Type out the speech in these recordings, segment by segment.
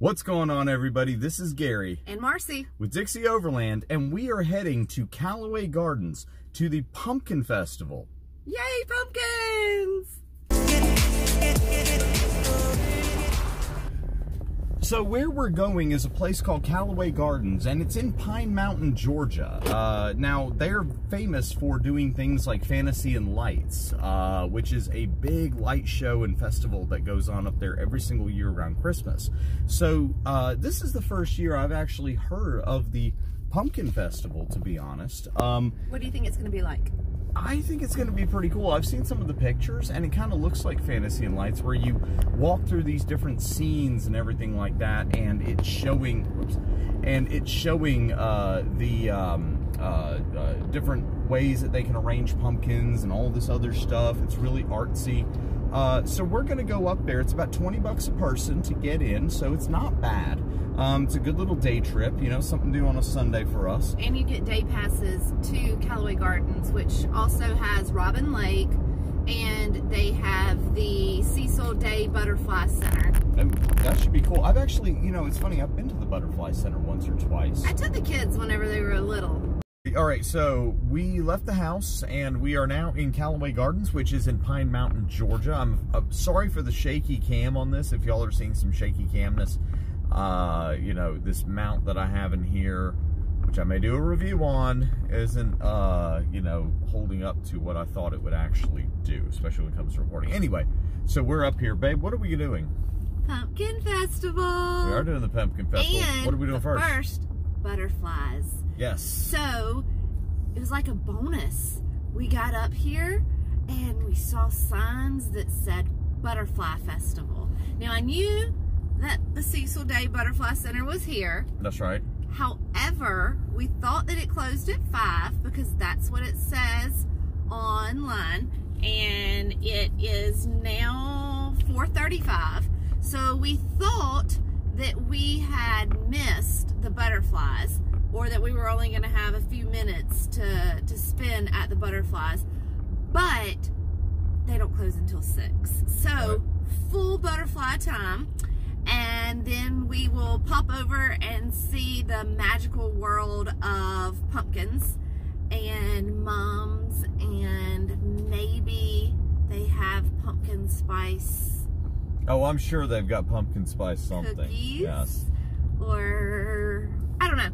What's going on, everybody? This is Gary and Marcie with Dixie Overland, and we are heading to Callaway Gardens to the Pumpkin Festival. Yay, pumpkins! So where we're going is a place called Callaway Gardens, and it's in Pine Mountain, Georgia. Uh, now, they're famous for doing things like Fantasy In Lights, uh, which is a big light show and festival that goes on up there every single year around Christmas. So uh, this is the first year I've actually heard of the Pumpkin Festival, to be honest. Um, what do you think it's going to be like? I think it's going to be pretty cool. I've seen some of the pictures, and it kind of looks like Fantasy In Lights, where you walk through these different scenes and everything like that, and it's showing, whoops, and it's showing uh, the um, uh, uh, different ways that they can arrange pumpkins and all this other stuff. It's really artsy. Uh, so we're going to go up there. It's about 20 bucks a person to get in, so it's not bad. Um, it's a good little day trip, you know, something to do on a Sunday for us. And you get day passes to Callaway Gardens, which also has Robin Lake, and they have the Cecil Day Butterfly Center. And that should be cool. I've actually, you know, it's funny, I've been to the Butterfly Center once or twice. I took the kids whenever they were little. All right, so we left the house and we are now in Callaway Gardens, which is in Pine Mountain, Georgia. I'm uh, sorry for the shaky cam on this if y'all are seeing some shaky camness uh, you know, this mount that I have in here, which I may do a review on, isn't, uh, you know, holding up to what I thought it would actually do, especially when it comes to recording. Anyway, so we're up here. Babe, what are we doing? Pumpkin Festival. We are doing the Pumpkin Festival. And what are we doing first? First, butterflies. Yes. So, it was like a bonus. We got up here and we saw signs that said Butterfly Festival. Now, I knew that the Cecil Day Butterfly Center was here. That's right. However, we thought that it closed at 5 because that's what it says online. And it is now 4.35. So we thought that we had missed the butterflies or that we were only going to have a few minutes to, to spend at the butterflies. But they don't close until 6. So, full butterfly time and then we will pop over and see the magical world of pumpkins and mums and maybe they have pumpkin spice oh i'm sure they've got pumpkin spice something cookies, yes or i don't know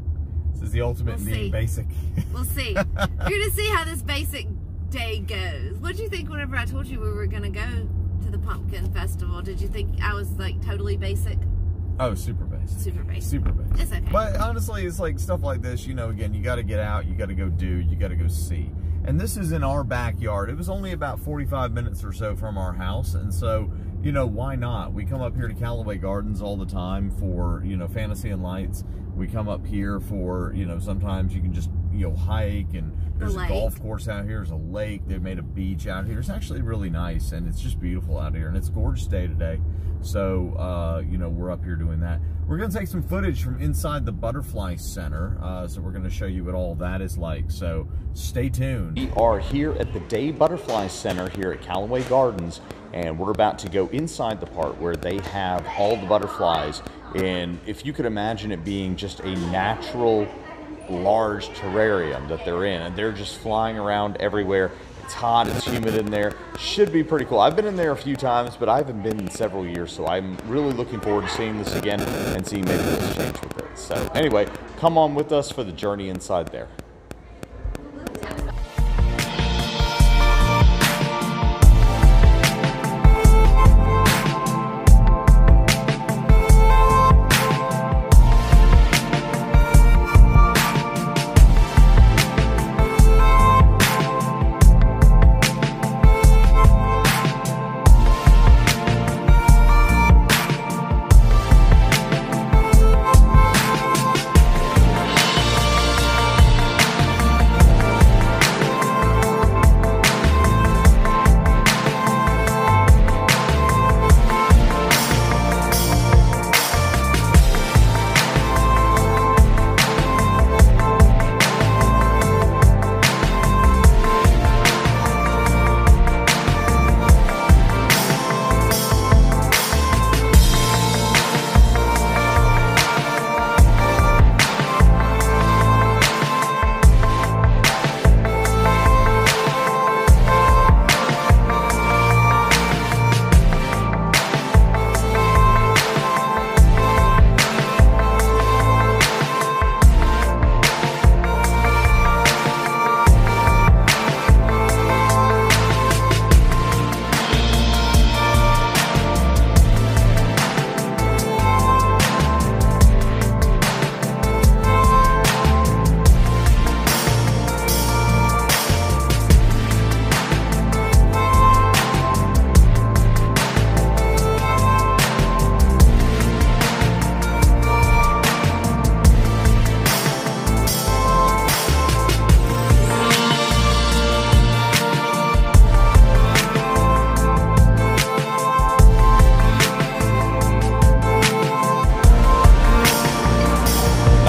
this is the ultimate we'll being basic we'll see we're gonna see how this basic day goes what do you think whenever i told you we were gonna go to the pumpkin festival, did you think I was like totally basic? Oh, super basic. Super basic. Super basic. It's okay. But honestly, it's like stuff like this, you know, again, you got to get out, you got to go do, you got to go see. And this is in our backyard. It was only about 45 minutes or so from our house. And so, you know, why not? We come up here to Callaway Gardens all the time for, you know, fantasy in lights. We come up here for, you know, sometimes you can just, you know, hike and there's a golf course out here. There's a lake. They've made a beach out here. It's actually really nice and it's just beautiful out here and it's a gorgeous day today. So, uh, you know, we're up here doing that. We're going to take some footage from inside the Butterfly Center. Uh, so we're going to show you what all that is like. So stay tuned. We are here at the Day Butterfly Center here at Callaway Gardens. And we're about to go inside the part where they have all the butterflies. And if you could imagine it being just a natural large terrarium that they're in, and they're just flying around everywhere. It's hot, it's humid in there. Should be pretty cool. I've been in there a few times, but I haven't been in several years, so I'm really looking forward to seeing this again and seeing maybe what's change with it. So anyway, come on with us for the journey inside there.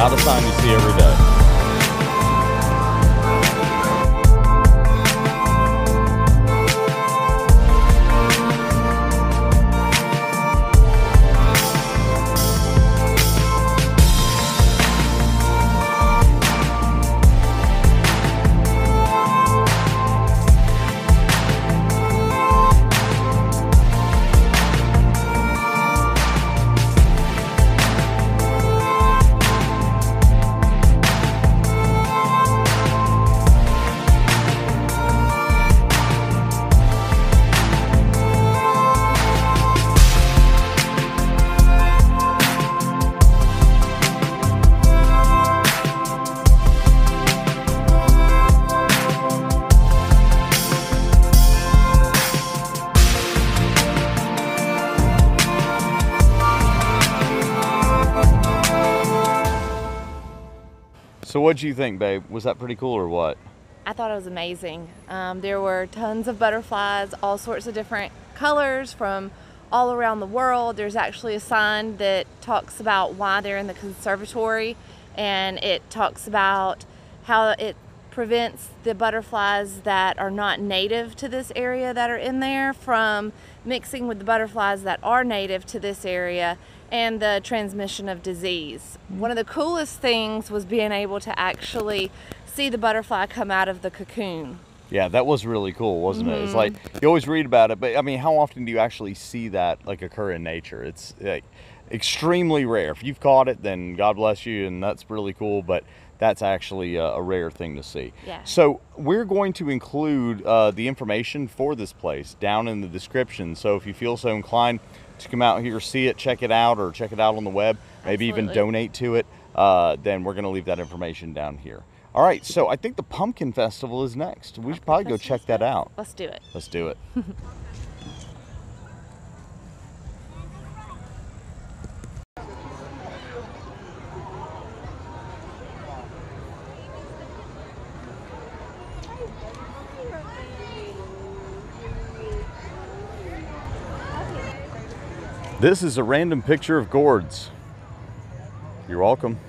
Not a sign you see every day. So what do you think, babe? Was that pretty cool or what? I thought it was amazing. Um, there were tons of butterflies, all sorts of different colors from all around the world. There's actually a sign that talks about why they're in the conservatory and it talks about how it prevents the butterflies that are not native to this area that are in there from mixing with the butterflies that are native to this area and the transmission of disease. One of the coolest things was being able to actually see the butterfly come out of the cocoon. Yeah, that was really cool, wasn't mm-hmm. it? It's like mm-hmm. you always read about it, but I mean, how often do you actually see that like occur in nature? It's like extremely rare. If you've caught it, then God bless you, and that's really cool. But that's actually a, a rare thing to see. Yeah. So we're going to include uh, the information for this place down in the description. So if you feel so inclined to come out here, see it, check it out, or check it out on the web, maybe Absolutely. even donate to it, uh, then we're going to leave that information down here. All right, so I think the Pumpkin Festival is next. We should probably go check that out. Let's do it. Let's do it. This is a random picture of gourds. You're welcome.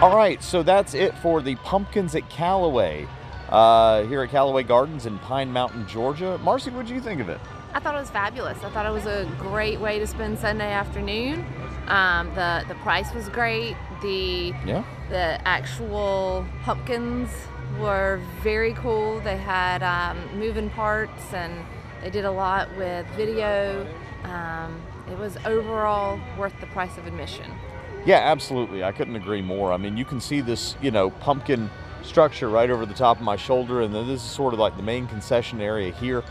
All right, so that's it for the pumpkins at Callaway uh, here at Callaway Gardens in Pine Mountain, Georgia. Marcie, what did you think of it? I thought it was fabulous. I thought it was a great way to spend Sunday afternoon. Um, the the price was great. The Yeah. the actual pumpkins were very cool. They had um, moving parts and they did a lot with video. Um, it was overall worth the price of admission. Yeah, absolutely. I couldn't agree more. I mean, you can see this, you know, pumpkin structure right over the top of my shoulder, and then this is sort of like the main concession area here.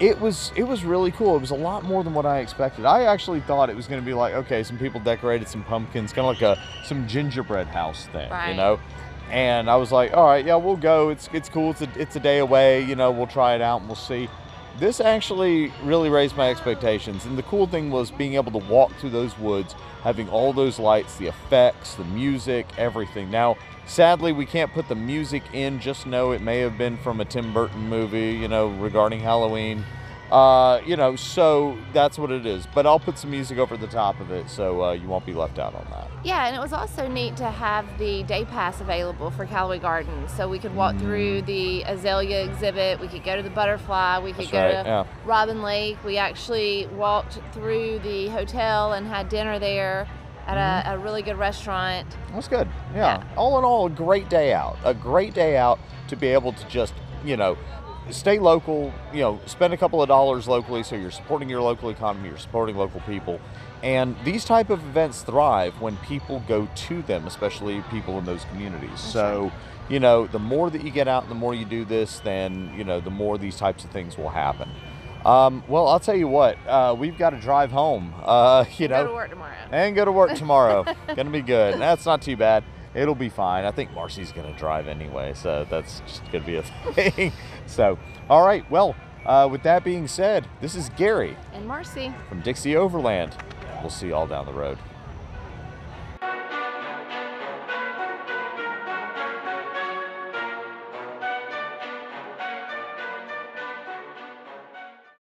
It was it was really cool. It was a lot more than what I expected. I actually thought it was going to be like, okay, some people decorated some pumpkins, kind of like a some gingerbread house thing, you know. And I was like, all right, yeah, we'll go. It's it's cool. It's a it's a day away, you know. We'll try it out and we'll see. This actually really raised my expectations. And the cool thing was being able to walk through those woods, having all those lights, the effects, the music, everything. Now, sadly, we can't put the music in. Just know it may have been from a Tim Burton movie, you know, regarding Halloween. Uh, you know, so that's what it is. But I'll put some music over the top of it so uh, you won't be left out on that. Yeah, and it was also neat to have the day pass available for Callaway Gardens. So we could walk through the azalea exhibit, we could go to the butterfly, we could That's go right, to yeah. Robin Lake. We actually walked through the hotel and had dinner there at a, a really good restaurant. That's good. Yeah. Yeah. All in all, a great day out. A great day out to be able to just, you know, stay local, you know, spend a couple of dollars locally so you're supporting your local economy, you're supporting local people. And these type of events thrive when people go to them, especially people in those communities. so, you know, the more that you get out and the more you do this, then, you know, the more these types of things will happen. Um, well, I'll tell you what, uh, we've got to drive home. Uh, you know, Go to work tomorrow. and go to work tomorrow. gonna be good. That's not too bad. It'll be fine. I think Marcie's gonna drive anyway, so that's just gonna be a thing. so, all right. Well, uh, with that being said, this is Gary And Marcie. from Dixie Overland. We'll see you all down the road.